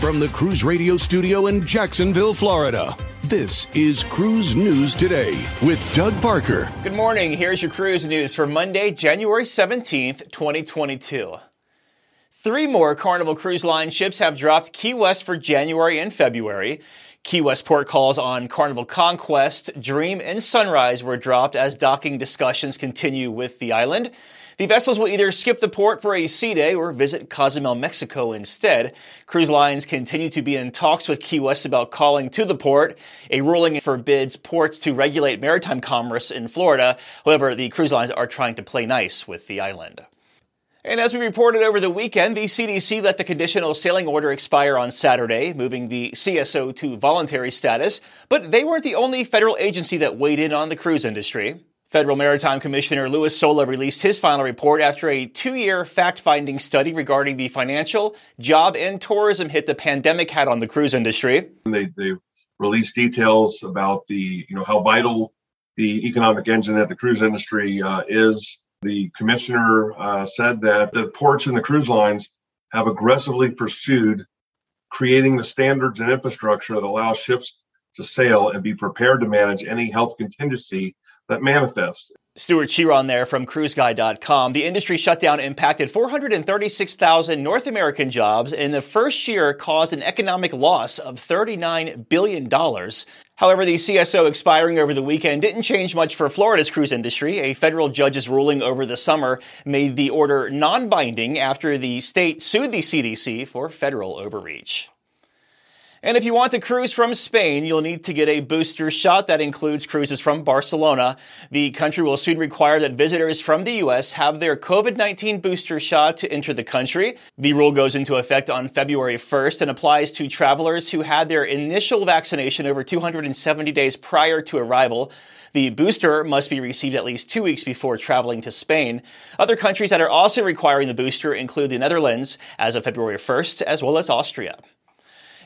From the Cruise Radio studio in Jacksonville, Florida, this is Cruise News Today with Doug Parker. Good morning. Here's your cruise news for Monday, January 17th, 2022. Three more Carnival Cruise Line ships have dropped Key West for January and February. Key West port calls on Carnival Conquest, Dream, and Sunrise were dropped as docking discussions continue with the island. The vessels will either skip the port for a sea day or visit Cozumel, Mexico instead. Cruise lines continue to be in talks with Key West about calling to the port. A ruling forbids ports to regulate maritime commerce in Florida. However, the cruise lines are trying to play nice with the island. And as we reported over the weekend, the CDC let the conditional sailing order expire on Saturday, moving the CSO to voluntary status. But they weren't the only federal agency that weighed in on the cruise industry. Federal Maritime Commissioner Louis Sola released his final report after a two year fact finding study regarding the financial, job, and tourism hit the pandemic had on the cruise industry. They, they released details about the, you know, how vital the economic engine that the cruise industry uh, is. The commissioner uh, said that the ports and the cruise lines have aggressively pursued creating the standards and infrastructure that allow ships to sail and be prepared to manage any health contingency that manifests. Stewart Chiron there from cruiseguy.com. The industry shutdown impacted 436,000 North American jobs and in the first year caused an economic loss of $39 billion. However, the CSO expiring over the weekend didn't change much for Florida's cruise industry. A federal judge's ruling over the summer made the order non binding after the state sued the CDC for federal overreach. And if you want to cruise from Spain, you'll need to get a booster shot that includes cruises from Barcelona. The country will soon require that visitors from the U.S. have their COVID 19 booster shot to enter the country. The rule goes into effect on February 1st and applies to travelers who had their initial vaccination over 270 days prior to arrival. The booster must be received at least two weeks before traveling to Spain. Other countries that are also requiring the booster include the Netherlands as of February 1st, as well as Austria.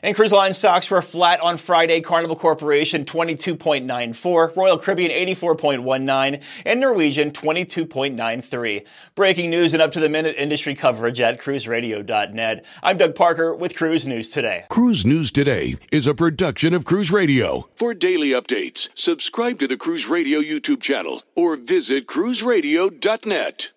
And cruise line stocks were flat on Friday. Carnival Corporation 22.94, Royal Caribbean 84.19, and Norwegian 22.93. Breaking news and up to the minute industry coverage at cruiseradio.net. I'm Doug Parker with Cruise News Today. Cruise News Today is a production of Cruise Radio. For daily updates, subscribe to the Cruise Radio YouTube channel or visit cruiseradio.net.